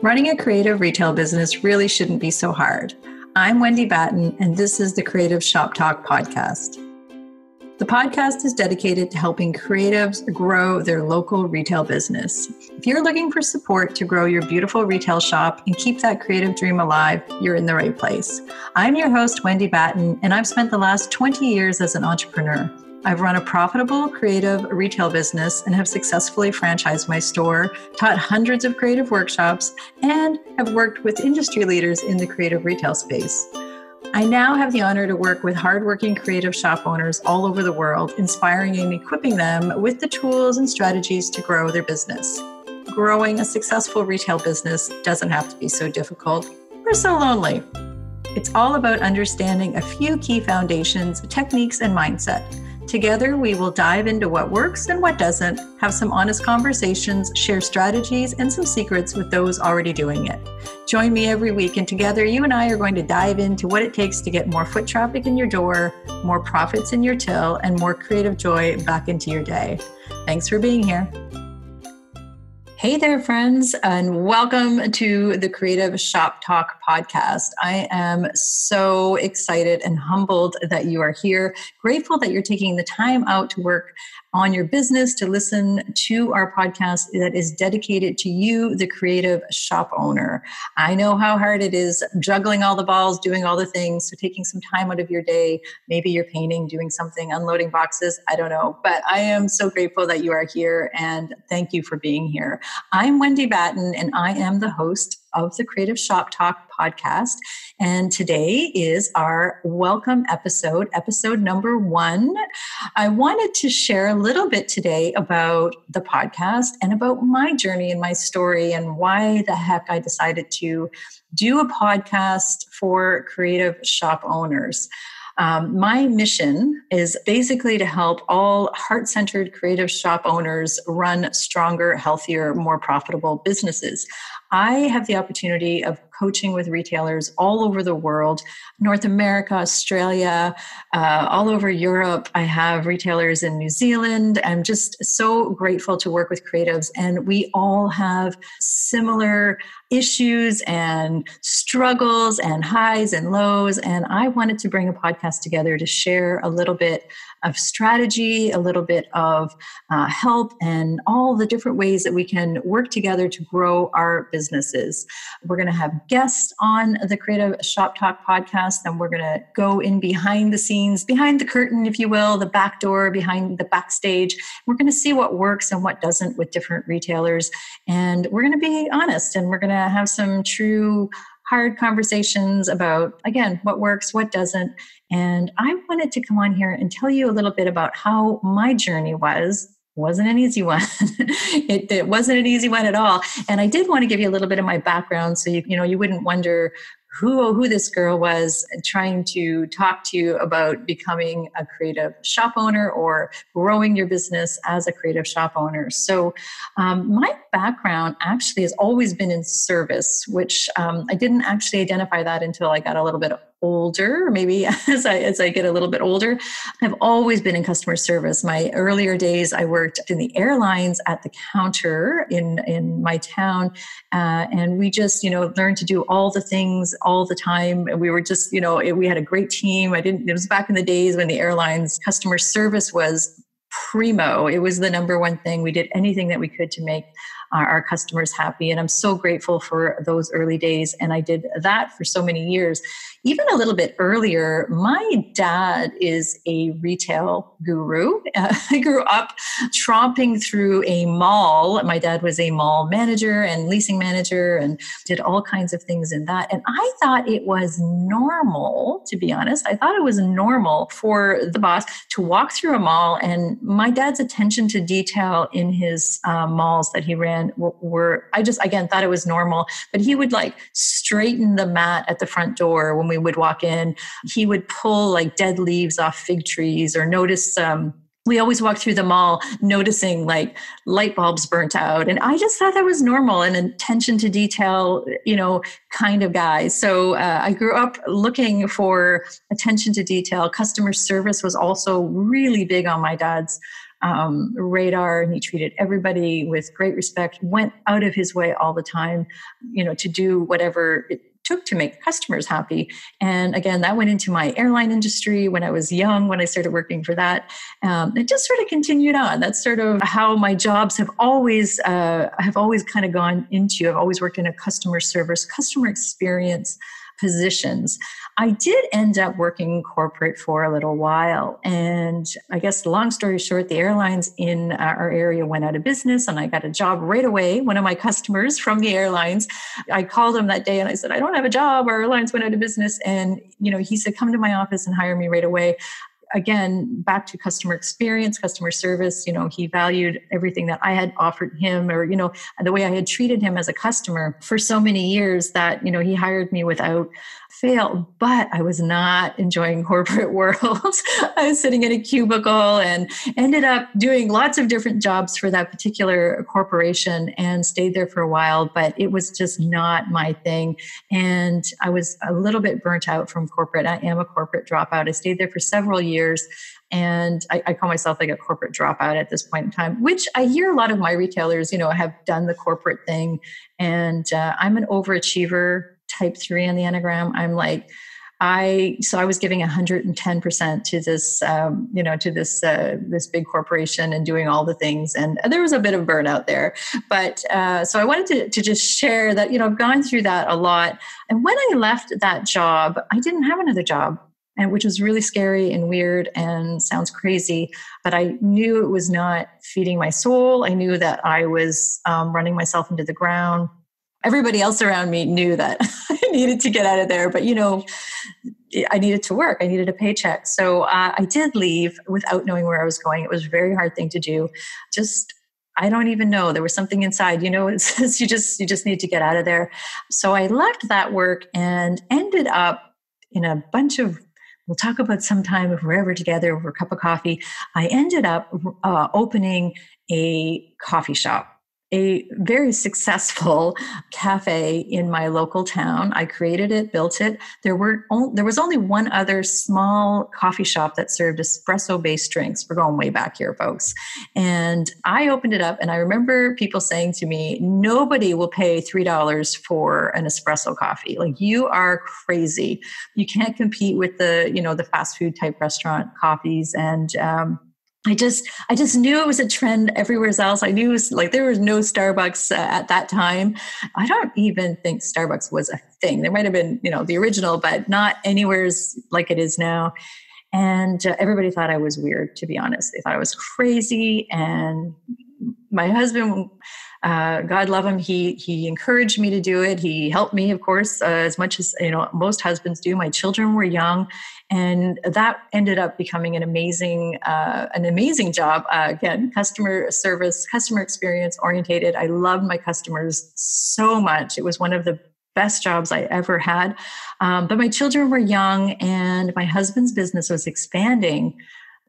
Running a creative retail business really shouldn't be so hard. I'm Wendy Batten, and this is the Creative Shop Talk podcast. The podcast is dedicated to helping creatives grow their local retail business. If you're looking for support to grow your beautiful retail shop and keep that creative dream alive, you're in the right place. I'm your host, Wendy Batten, and I've spent the last 20 years as an entrepreneur. I've run a profitable creative retail business and have successfully franchised my store, taught hundreds of creative workshops, and have worked with industry leaders in the creative retail space. I now have the honor to work with hardworking creative shop owners all over the world, inspiring and equipping them with the tools and strategies to grow their business. Growing a successful retail business doesn't have to be so difficult or so lonely. It's all about understanding a few key foundations, techniques, and mindset Together, we will dive into what works and what doesn't, have some honest conversations, share strategies, and some secrets with those already doing it. Join me every week, and together, you and I are going to dive into what it takes to get more foot traffic in your door, more profits in your till, and more creative joy back into your day. Thanks for being here. Hey there, friends, and welcome to the Creative Shop Talk podcast. I am so excited and humbled that you are here. Grateful that you're taking the time out to work on your business to listen to our podcast that is dedicated to you, the creative shop owner. I know how hard it is juggling all the balls, doing all the things. So, taking some time out of your day, maybe you're painting, doing something, unloading boxes, I don't know. But I am so grateful that you are here and thank you for being here. I'm Wendy Batten and I am the host of the Creative Shop Talk podcast. And today is our welcome episode, episode number one. I wanted to share a little bit today about the podcast and about my journey and my story and why the heck I decided to do a podcast for creative shop owners. Um, my mission is basically to help all heart centered creative shop owners run stronger, healthier, more profitable businesses. I have the opportunity of coaching with retailers all over the world North America, Australia, uh, all over Europe. I have retailers in New Zealand. I'm just so grateful to work with creatives, and we all have similar issues and struggles and highs and lows. And I wanted to bring a podcast together to share a little bit of strategy, a little bit of uh, help, and all the different ways that we can work together to grow our businesses. We're going to have guests on the Creative Shop Talk podcast, and we're going to go in behind the scenes, behind the curtain, if you will, the back door, behind the backstage. We're going to see what works and what doesn't with different retailers. And we're going to be honest and we're going to have some true hard conversations about, again, what works, what doesn't. And I wanted to come on here and tell you a little bit about how my journey was. Wasn't an easy one. it, it wasn't an easy one at all. And I did want to give you a little bit of my background so you, you know you wouldn't wonder who who this girl was trying to talk to you about becoming a creative shop owner or growing your business as a creative shop owner so um, my background actually has always been in service which um, i didn't actually identify that until i got a little bit older, maybe as I as I get a little bit older, I've always been in customer service. My earlier days, I worked in the airlines at the counter in in my town, uh, and we just you know learned to do all the things all the time. And we were just you know it, we had a great team. I didn't. It was back in the days when the airlines customer service was primo. It was the number one thing. We did anything that we could to make our, our customers happy. And I'm so grateful for those early days. And I did that for so many years. Even a little bit earlier, my dad is a retail guru. Uh, I grew up tromping through a mall. My dad was a mall manager and leasing manager and did all kinds of things in that. And I thought it was normal, to be honest. I thought it was normal for the boss to walk through a mall and my dad's attention to detail in his uh, malls that he ran were I just again thought it was normal. But he would like straighten the mat at the front door when we would walk in. He would pull like dead leaves off fig trees or notice um, we always walk through the mall noticing like light bulbs burnt out. And i just thought that was normal and attention to detail you know kind of guy. So uh, i grew up looking for attention to detail. Customer service was also really big on my dad's um, radar and he treated everybody with great respect, went out of his way all the time, you know, to do whatever it took to make customers happy. And again, that went into my airline industry when I was young, when I started working for that. Um, it just sort of continued on. That's sort of how my jobs have always uh, have always kind of gone into. I've always worked in a customer service, customer experience positions. I did end up working corporate for a little while. And I guess, long story short, the airlines in uh, our area went out of business, and I got a job right away. One of my customers from the airlines, I called him that day and I said, I don't have a job. Our airlines went out of business. And, you know, he said, come to my office and hire me right away again back to customer experience customer service you know he valued everything that i had offered him or you know the way i had treated him as a customer for so many years that you know he hired me without fail but i was not enjoying corporate world i was sitting in a cubicle and ended up doing lots of different jobs for that particular corporation and stayed there for a while but it was just not my thing and i was a little bit burnt out from corporate i am a corporate dropout i stayed there for several years years. And I, I, call myself like a corporate dropout at this point in time, which I hear a lot of my retailers, you know, have done the corporate thing. And uh, I'm an overachiever type three on the Enneagram. I'm like, I so I was giving 110% to this um, you know to this uh, this big corporation and doing all the things. And there was a bit of burnout there. But uh, so I wanted to, to just share that you know I've gone through that a lot. And when I left that job I didn't have another job and which was really scary and weird and sounds crazy. But i knew it was not feeding my soul. I knew that i was um, running myself into the ground everybody else around me knew that i needed to get out of there but you know i needed to work i needed a paycheck so uh, i did leave without knowing where i was going it was a very hard thing to do just I don't even know. There was something inside, you know, it you just you just need to get out of there. So I left that work and ended up in a bunch of we'll talk about sometime if we're ever together over a cup of coffee. I ended up uh, opening a coffee shop a very successful cafe in my local town. I created it, built it. There were only, there was only one other small coffee shop that served espresso based drinks. We're going way back here, folks. And I opened it up, and I remember people saying to me, "Nobody will pay three dollars for an espresso coffee. Like you are crazy. You can't compete with the you know the fast food type restaurant coffees." And um, I just I just knew it was a trend everywhere else. I knew was, like there was no Starbucks uh, at that time. I don't even think Starbucks was a thing. There might have been, you know, the original, but not anywhere's like it is now. And uh, everybody thought I was weird, to be honest. They thought I was crazy. And my husband uh, God love him. He he encouraged me to do it. He helped me, of course, uh, as much as you know most husbands do. My children were young, and that ended up becoming an amazing uh, an amazing job. Uh, again, customer service, customer experience orientated. I loved my customers so much. It was one of the best jobs I ever had. Um, but my children were young, and my husband's business was expanding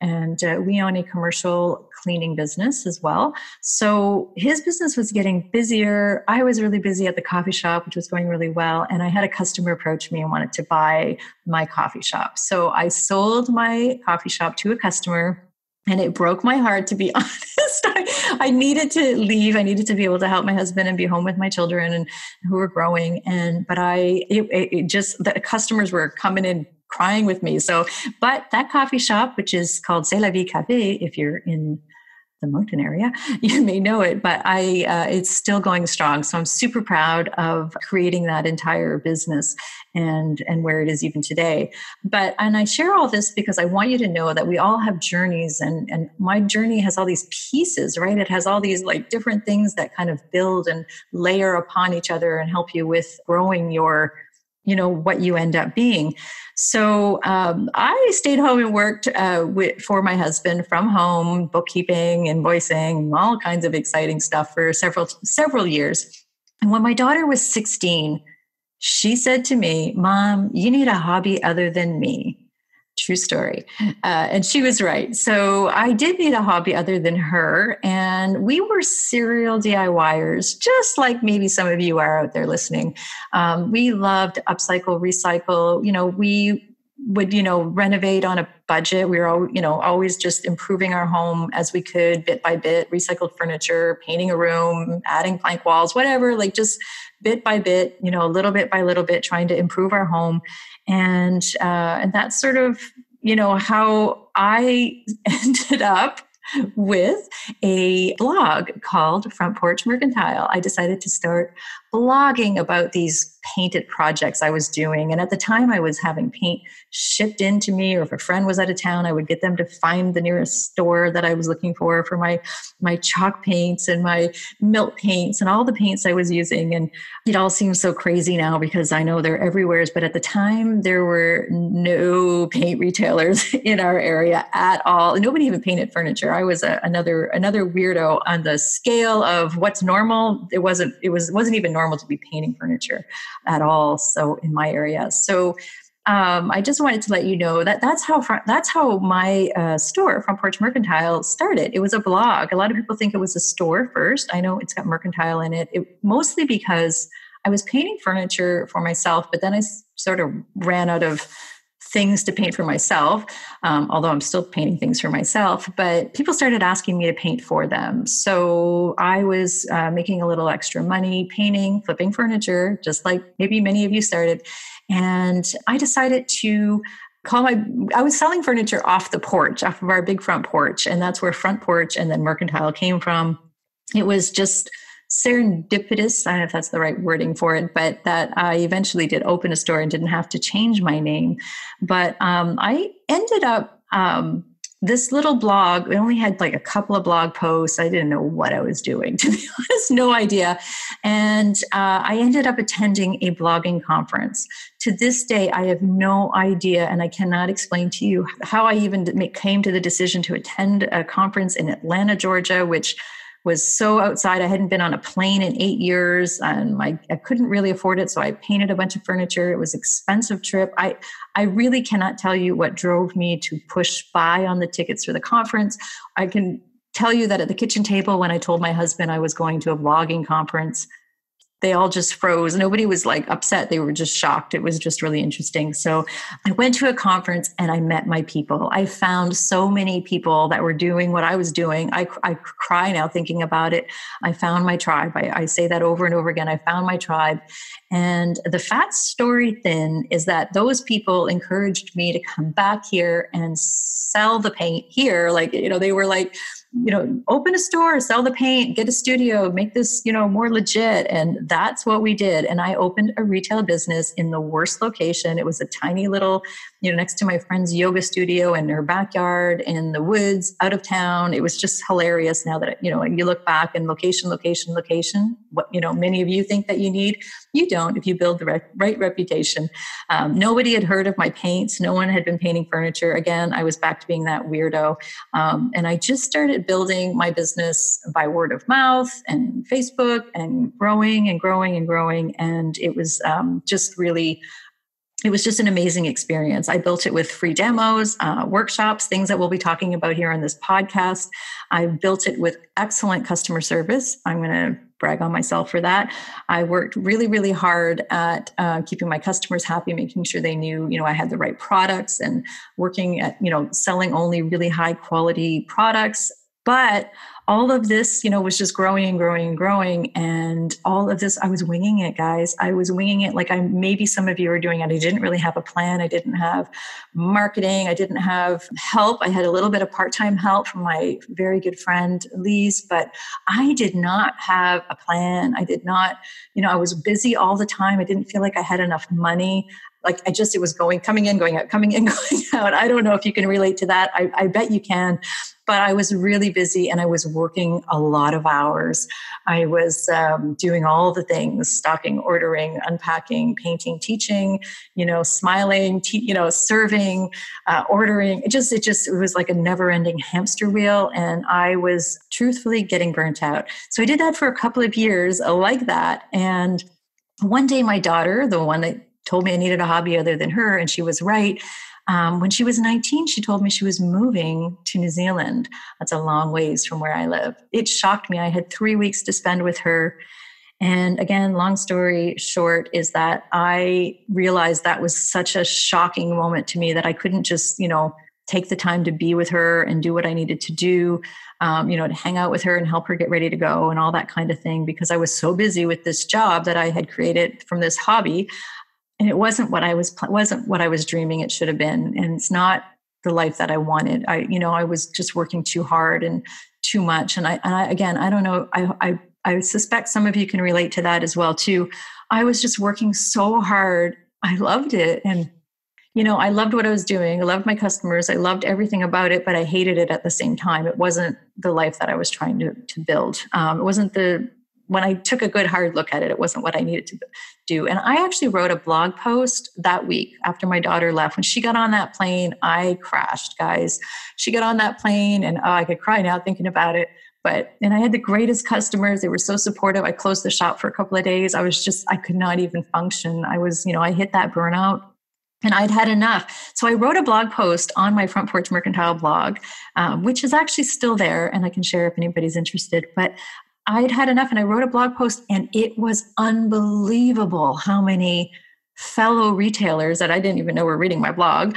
and uh, we own a commercial cleaning business as well. So his business was getting busier. I was really busy at the coffee shop, which was going really well. And I had a customer approach me and wanted to buy my coffee shop. So I sold my coffee shop to a customer. And it broke my heart, to be honest. I, I needed to leave. I needed to be able to help my husband and be home with my children and who were growing. And but I, it, it just the customers were coming in crying with me. So, but that coffee shop, which is called C'est la Vie Cafe, if you're in the Moncton area, you may know it, but I uh, it's still going strong. So I'm super proud of creating that entire business and and where it is even today. But and I share all this because I want you to know that we all have journeys, and and my journey has all these pieces, right? It has all these like different things that kind of build and layer upon each other and help you with growing your you know what you end up being. So um, i stayed home and worked uh, with, for my husband from home bookkeeping invoicing all kinds of exciting stuff for several several years. And when my daughter was 16 she said to me mom you need a hobby other than me True story. Uh, and she was right. So I did need a hobby other than her. And we were serial DIYers, just like maybe some of you are out there listening. Um, we loved upcycle, recycle. You know, we would you know renovate on a budget we were all you know always just improving our home as we could bit by bit recycled furniture painting a room adding plank walls whatever like just bit by bit you know a little bit by little bit trying to improve our home and uh, and that's sort of you know how i ended up with a blog called Front Porch Mercantile. I decided to start blogging about these painted projects I was doing. And at the time, I was having paint shipped into me, or if a friend was out of town, I would get them to find the nearest store that I was looking for for my my chalk paints and my milk paints and all the paints I was using. And it all seems so crazy now because I know they're everywhere. But at the time, there were no paint retailers in our area at all. Nobody even painted furniture. I was a, another another weirdo on the scale of what's normal. It wasn't. It was wasn't even normal to be painting furniture at all. So in my area, so um, I just wanted to let you know that that's how that's how my uh, store, Front Porch Mercantile, started. It was a blog. A lot of people think it was a store first. I know it's got mercantile in it. it mostly because I was painting furniture for myself, but then I sort of ran out of things to paint for myself, um, although I'm still painting things for myself. But people started asking me to paint for them. So I was uh, making a little extra money painting, flipping furniture, just like maybe many of you started. And I decided to call my i was selling furniture off the porch off of our big front porch and that's where front porch and then mercantile came from it was just serendipitous. I don't know if that's the right wording for it, but that I eventually did open a store and didn't have to change my name. But um, I ended up um, this little blog. We only had like a couple of blog posts. I didn't know what I was doing, to be honest, no idea. And uh, I ended up attending a blogging conference. To this day, I have no idea, and I cannot explain to you how I even came to the decision to attend a conference in Atlanta, Georgia, which was so outside. I hadn't been on a plane in eight years, and my I couldn't really afford it, so I painted a bunch of furniture. It was expensive trip. I I really cannot tell you what drove me to push buy on the tickets for the conference. I can tell you that at the kitchen table when I told my husband I was going to a blogging conference, they all just froze. Nobody was like upset. They were just shocked. It was just really interesting. So I went to a conference and I met my people. I found so many people that were doing what I was doing. I, I cry now thinking about it. I found my tribe. I, I say that over and over again. I found my tribe. And the fat story thin is that those people encouraged me to come back here and sell the paint here. Like, you know, they were like, you know, open a store, sell the paint, get a studio, make this, you know, more legit. And that's what we did. And I opened a retail business in the worst location. It was a tiny little, you know, next to my friend's yoga studio in her backyard in the woods out of town. It was just hilarious now that, you know, you look back and location, location, location, what, you know, many of you think that you need. You don't if you build the right, reputation. Um, nobody had heard of my paints. No one had been painting furniture. Again, I was back to being that weirdo. Um, and I just started started building my business by word of mouth and Facebook and growing and growing and growing. And it was um, just really it was just an amazing experience. I built it with free demos, uh, workshops, things that we'll be talking about here on this podcast. I built it with excellent customer service. I'm going to brag on myself for that. I worked really, really hard at uh, keeping my customers happy, making sure they knew, you know, I had the right products and working at, you know, selling only really high quality products but all of this, you know, was just growing and growing and growing. And all of this, I was winging it, guys. I was winging it like I maybe some of you are doing it. I didn't really have a plan. I didn't have marketing. I didn't have help. I had a little bit of part time help from my very good friend, Lise, but I did not have a plan. I did not, you know, I was busy all the time. I didn't feel like I had enough money like I just it was going coming in, going out, coming in, going out. I don't know if you can relate to that. I, I bet you can but I was really busy and I was working a lot of hours. I was um, doing all the things stocking, ordering, unpacking, painting, teaching, you know, smiling, te- you know, serving, uh, ordering. It just, it just, it was like a never ending hamster wheel. And I was truthfully getting burnt out. So I did that for a couple of years like that. And one day, my daughter, the one that told me I needed a hobby other than her, and she was right um, when she was 19, she told me she was moving to New Zealand. That's a long ways from where I live. It shocked me. I had three weeks to spend with her. And again, long story short is that I realized that was such a shocking moment to me that I couldn't just, you know, take the time to be with her and do what I needed to do, um, you know, to hang out with her and help her get ready to go and all that kind of thing because I was so busy with this job that I had created from this hobby. And it wasn't what I was wasn't what I was dreaming it should have been, and it's not the life that I wanted. I, you know, I was just working too hard and too much. And I, and I again, I don't know. I, I, I suspect some of you can relate to that as well too. I was just working so hard. I loved it, and you know, I loved what I was doing. I loved my customers. I loved everything about it, but I hated it at the same time. It wasn't the life that I was trying to to build. Um, it wasn't the when I took a good hard look at it, it wasn't what I needed to do. And I actually wrote a blog post that week after my daughter left. When she got on that plane, I crashed, guys. She got on that plane, and oh, I could cry now thinking about it. But, and I had the greatest customers. They were so supportive. I closed the shop for a couple of days. I was just, I could not even function. I was, you know, I hit that burnout and I'd had enough. So I wrote a blog post on my Front Porch Mercantile blog, um, which is actually still there, and I can share if anybody's interested. But I'd had enough and I wrote a blog post, and it was unbelievable how many fellow retailers that I didn't even know were reading my blog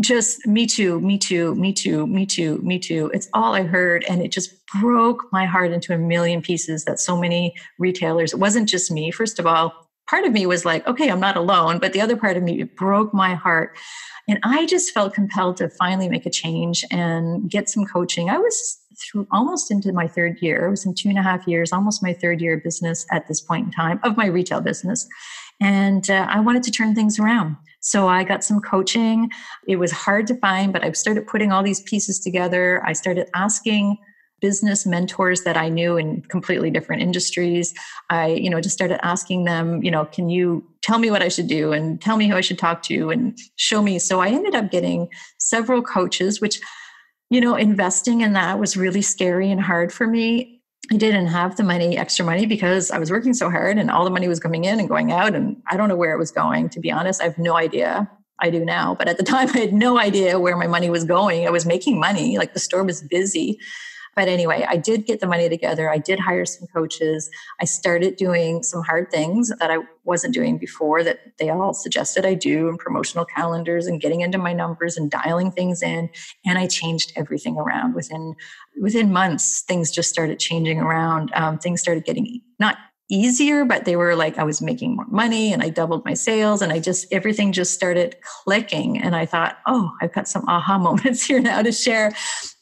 just me too, me too, me too, me too, me too. It's all I heard. And it just broke my heart into a million pieces that so many retailers, it wasn't just me. First of all, part of me was like, okay, I'm not alone. But the other part of me, broke my heart. And I just felt compelled to finally make a change and get some coaching. I was through almost into my third year. I was in two and a half years, almost my third year of business at this point in time of my retail business. And uh, I wanted to turn things around. So I got some coaching. It was hard to find, but I started putting all these pieces together. I started asking business mentors that I knew in completely different industries. I, you know, just started asking them, you know, can you tell me what I should do and tell me who I should talk to and show me. So I ended up getting several coaches, which you know, investing in that was really scary and hard for me. I didn't have the money, extra money, because I was working so hard and all the money was coming in and going out. And I don't know where it was going, to be honest. I have no idea. I do now. But at the time, I had no idea where my money was going. I was making money, like the store was busy. But anyway, I did get the money together. I did hire some coaches. I started doing some hard things that I wasn't doing before that they all suggested I do and promotional calendars and getting into my numbers and dialing things in. And I changed everything around within within months. Things just started changing around. Um, things started getting not easier, but they were like I was making more money and I doubled my sales and I just everything just started clicking. And I thought, oh, I've got some aha moments here now to share.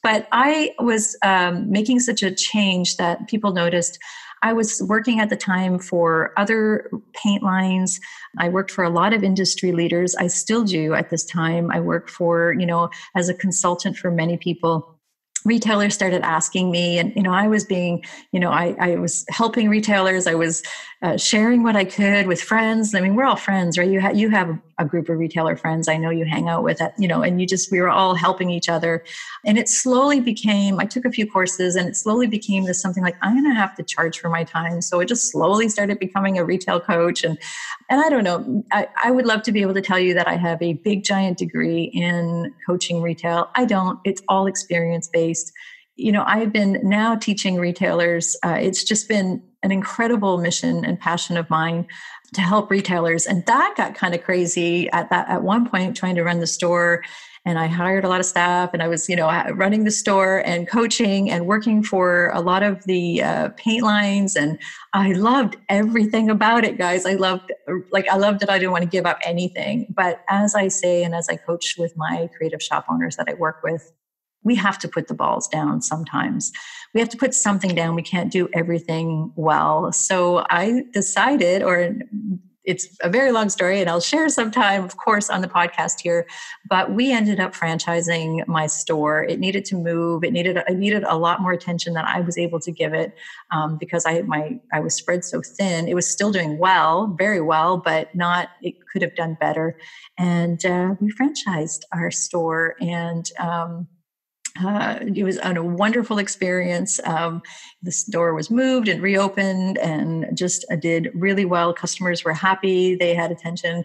But I was um, making such a change that people noticed. I was working at the time for other paint lines. I worked for a lot of industry leaders. I still do at this time. I work for, you know, as a consultant for many people retailers started asking me and you know i was being you know i, I was helping retailers i was uh, sharing what i could with friends i mean we're all friends right you, ha- you have a group of retailer friends I know you hang out with, you know, and you just, we were all helping each other. And it slowly became, I took a few courses and it slowly became this something like, I'm going to have to charge for my time. So it just slowly started becoming a retail coach. And, and I don't know, I, I would love to be able to tell you that I have a big giant degree in coaching retail. I don't, it's all experience based you know i've been now teaching retailers uh, it's just been an incredible mission and passion of mine to help retailers and that got kind of crazy at that at one point trying to run the store and i hired a lot of staff and i was you know running the store and coaching and working for a lot of the uh, paint lines and i loved everything about it guys. I loved like i loved that i didn't want to give up anything but as i say and as i coach with my creative shop owners that i work with we have to put the balls down sometimes. We have to put something down. We can't do everything well. So I decided, or it's a very long story and I'll share sometime, of course, on the podcast here. But we ended up franchising my store. It needed to move. It needed it needed a lot more attention than I was able to give it um, because I my I was spread so thin. It was still doing well, very well, but not. It could have done better. And uh, we franchised our store and. Um, uh, it was a wonderful experience. Um, the store was moved and reopened and just uh, did really well. Customers were happy, they had attention.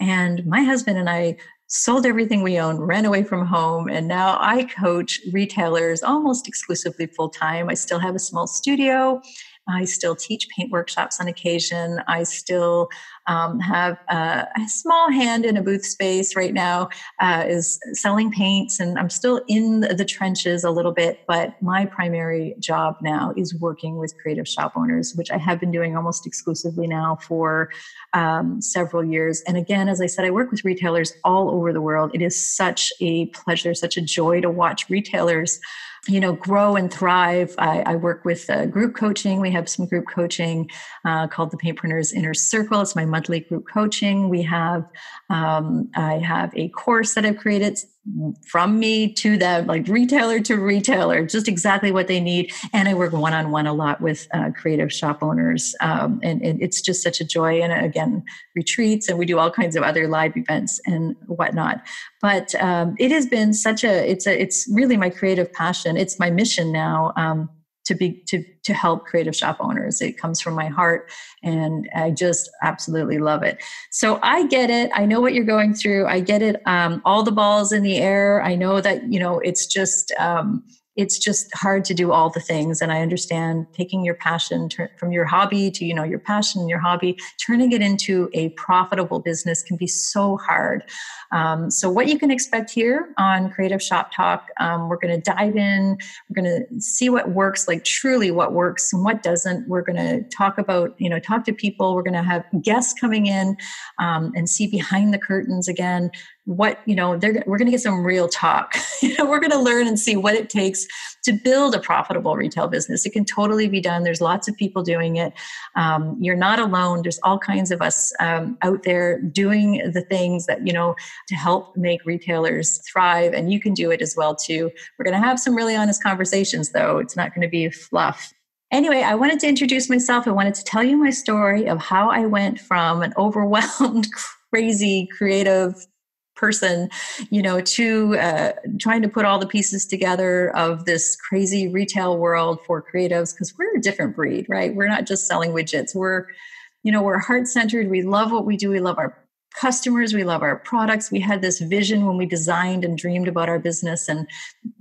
And my husband and I sold everything we owned, ran away from home, and now I coach retailers almost exclusively full time. I still have a small studio I still teach paint workshops on occasion. I still um, have a, a, small hand in a booth space right now, uh, is selling paints, and I'm still in the trenches a little bit. But my primary job now is working with creative shop owners, which I have been doing almost exclusively now for um, several years. And again, as I said, I work with retailers all over the world. It is such a pleasure, such a joy to watch retailers you know grow and thrive i, I work with uh, group coaching we have some group coaching uh, called the paint printers inner circle it's my monthly group coaching we have um, i have a course that i've created from me to them, like retailer to retailer, just exactly what they need. And I work one on one a lot with uh, creative shop owners. Um, and, it's just such a joy. And again, retreats, and we do all kinds of other live events and whatnot. But um, it has been such a, it's a, it's really my creative passion. It's my mission now. Um, to be to to help creative shop owners. It comes from my heart and i just absolutely love it. So i get it. I know what you're going through. I get it. Um, all the balls in the air. I know that you know it's just um, it's just hard to do all the things. And i understand taking your passion from your hobby to you know your passion and your hobby turning it into a profitable business can be so hard. Um, so what you can expect here on creative shop talk um, we're going to dive in. We're going to see what works like truly what works and what doesn't. We're going to talk about you know talk to people. We're going to have guests coming in um, and see behind the curtains again what you know we're going to get some real talk. We're going to learn and see what it takes to build a profitable retail business. It can totally be done. There's lots of people doing it. Um, you're not alone. There's all kinds of us um, out there doing the things that you know to help make retailers thrive and you can do it as well too. We're going to have some really honest conversations though. It's not going to be fluff. Anyway, I wanted to introduce myself. I wanted to tell you my story of how I went from an overwhelmed, crazy, creative person you know to uh, trying to put all the pieces together of this crazy retail world for creatives because we're a different breed right? We're not just selling widgets. We're you know we're heart centered we love what we do. We love our customers. We love our products. We had this vision when we designed and dreamed about our business and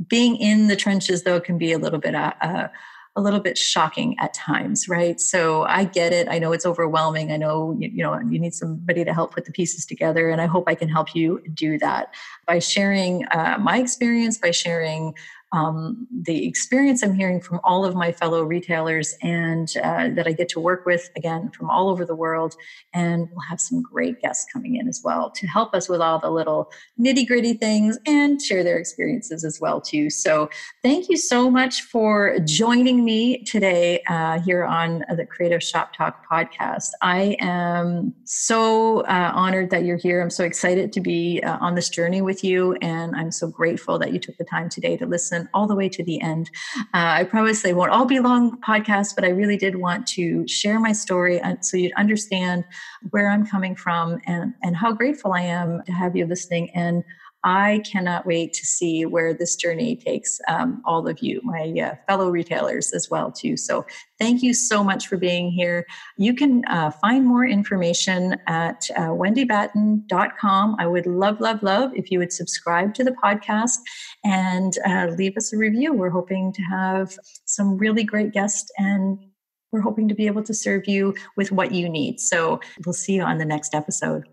being in the trenches though can be a little bit uh, uh a little bit shocking at times, right? So I get it. I know it's overwhelming. I know you, you know you need somebody to help put the pieces together, and I hope I can help you do that by sharing uh, my experience, by sharing um, the experience I'm hearing from all of my fellow retailers and uh, that I get to work with again from all over the world. And we'll have some great guests coming in as well to help us with all the little nitty gritty things and share their experiences as well too. So thank you so much for joining me today uh, here on the Creative Shop Talk podcast. I am so uh, honored that you're here. I'm so excited to be uh, on this journey with you, and I'm so grateful that you took the time today to listen all the way to the end. Uh, I promise they won't all be long podcasts, but I really did want to share my story so you'd understand where I'm coming from and, and how grateful I am to have you listening. And I cannot wait to see where this journey takes um, all of you, my uh, fellow retailers as well too. So thank you so much for being here. You can uh, find more information at uh, wendybatten.com. I would love, love, love if you would subscribe to the podcast and uh, leave us a review. We're hoping to have some really great guests and we're hoping to be able to serve you with what you need. So we'll see you on the next episode.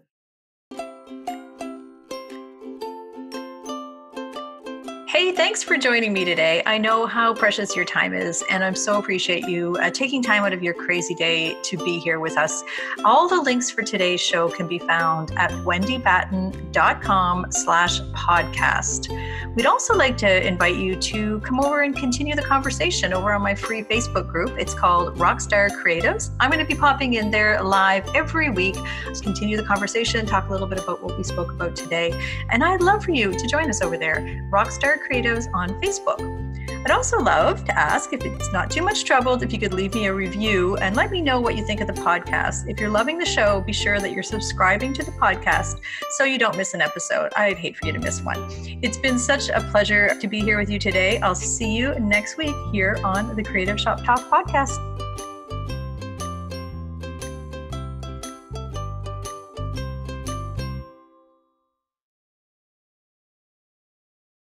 Thanks for joining me today. I know how precious your time is, and I'm so appreciate you uh, taking time out of your crazy day to be here with us. All the links for today's show can be found at wendybatten.com slash podcast. We'd also like to invite you to come over and continue the conversation over on my free Facebook group. It's called Rockstar Creatives. I'm going to be popping in there live every week to continue the conversation, talk a little bit about what we spoke about today. And I'd love for you to join us over there. Rockstar Creatives on Facebook. I'd also love to ask if it's not too much trouble if you could leave me a review and let me know what you think of the podcast. If you're loving the show, be sure that you're subscribing to the podcast so you don't miss an episode. I'd hate for you to miss one. It's been such a pleasure to be here with you today. I'll see you next week here on the Creative Shop Talk podcast.